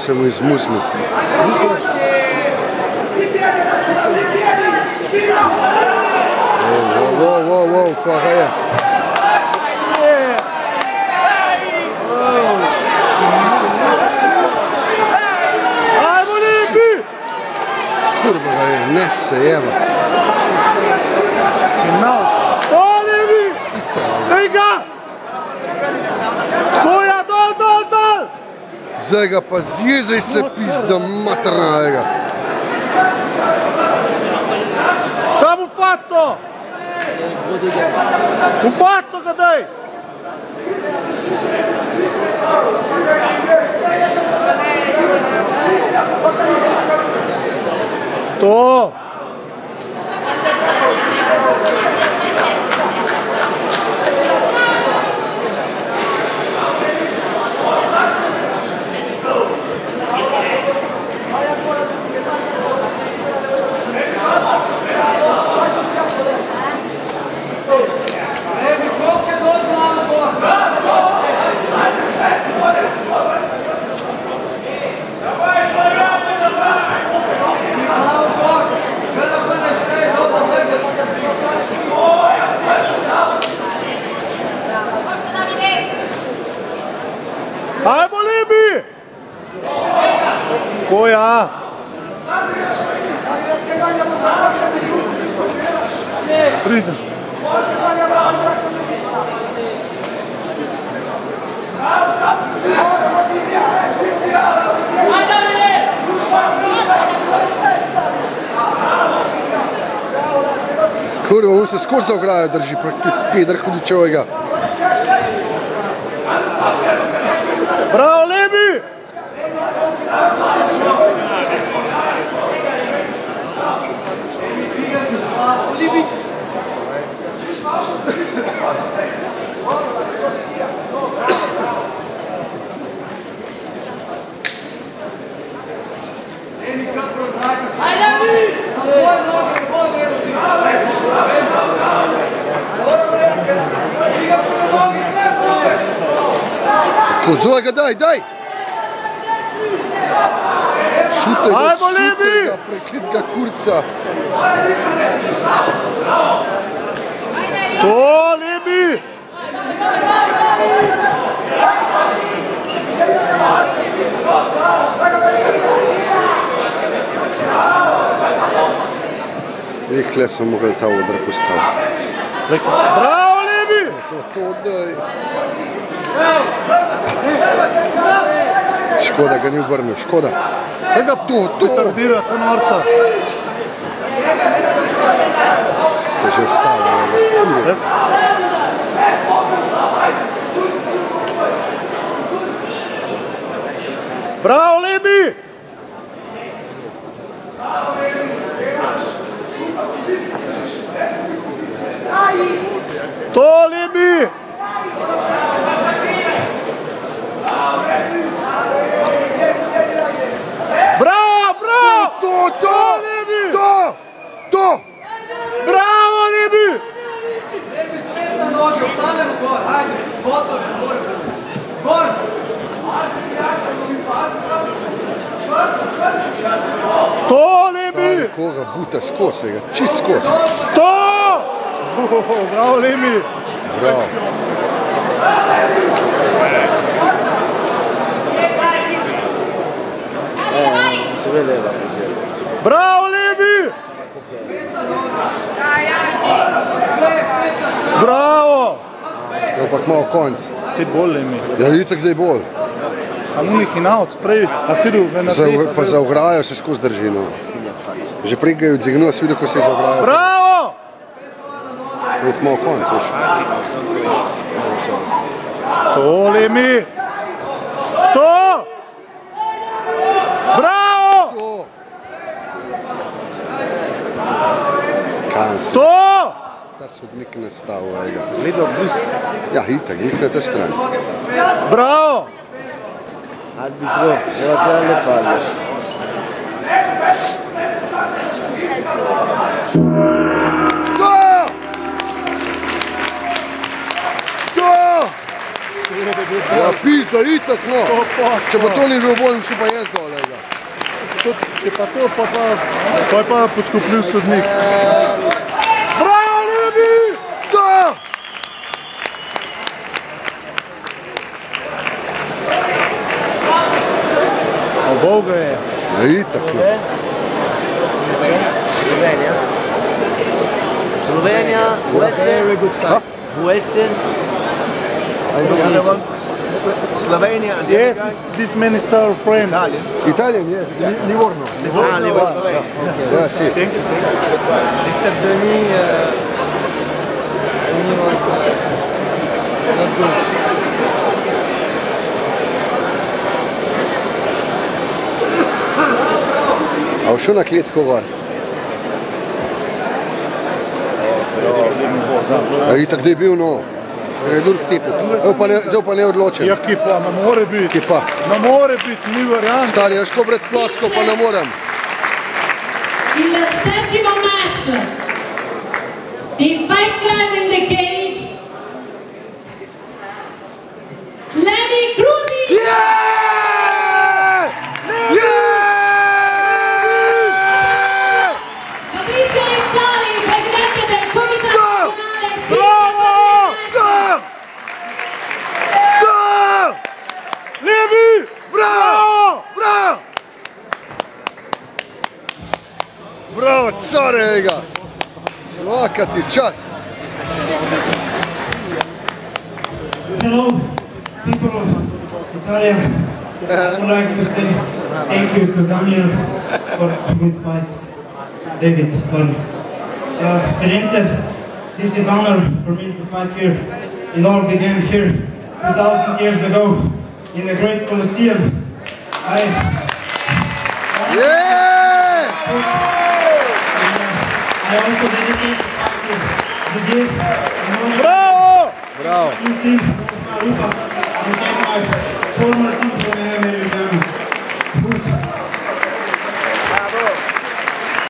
se mu izmuznil. Wow, wow, wow, wow, pa ga je. Ajmo Lipi! Kurva ga je, ne se jeva. To Lipi! Sica, Daj ga! Zdaj ga pa zjezaj se pizda matrnega. Samo faco! V faco ga daj! To! Ajmo Lipi! Koja? Pridem. Kurva, on se skozi za ograjo drži, proti Pedr Hudičevega. Bravo! Zulaga, daj, daj! Šute ga, Ajmo, ga, preklitka kurca. To Lipi! Ekle smo mogli ta odr postaviti. Bravo Lipi! To, to, daj. Škoda ga ni obrnil, škoda. Vsega To, to. retardira, to norca. Ste že vstavili. Kurec. Bravo Lipi! To Lipi! Bravo, bravo! To, to, Lebi! to, to. Bravo Lipi! To Lipi! Koga buta skozi, ga čist skozi. To! Oh, bravo Lipi! Bravo. Bravo Lipi! Bravo! Ampak malo konc. Si bolj Lipi. Ja, itak da je bolj. Samo nek inavc, prej, a si videl, da je na Za, teh- pa za ograjo se skozi drži. No. Že prej ga je odzignil, si videl, ko se je za ograjo. Bravo! Je malo konc, veš. To Lipi! To! Bravo! To. Se? To! Ta sodnik ne stavil, ega. Gledal bliz. Ja, itak, glih na te strani. Bravo! Arbitro, evo ti ja ne Ja, pizda, itak no. Pa Če pa to ni bil bolj, šel pa jaz dol, ega. To, če pa to, pa pa, to je pa podkupljiv sodnik. Bravo, Levi! Da! Obol ga je. Ja, itak no. Slovenija. Slovenija, Wesen, Ha? Wesen. Slovenia and Yes, this man is our friend. Italian. Italijan je, Li- Livorno. Ah, Livorno. Ja, si. Except Denis, uh, Denis was uh, not good. A šel na kletko gor. Ja, itak, da je bil, no. Je dur tipu. Zdaj pa ne, zdaj pa ne odločen. Ja, ki pa ne more biti. Ki pa. Ne more biti, ni variant. Stari, jaz ko pred plosko, pa ne morem. Il settimo match di Fight Club in the Cage. Svaka ti čast! Hello, people of Italia. I would like to say thank you to Daniel for a good fight. David, sorry. Uh, Firenze, this is honor for me to fight here. It all began here 2,000 years ago in the great Colosseum. I, Yeah! and, uh, I also dedicate this fight to Didier, in honor Bravo! Bravo! new team, Aruba,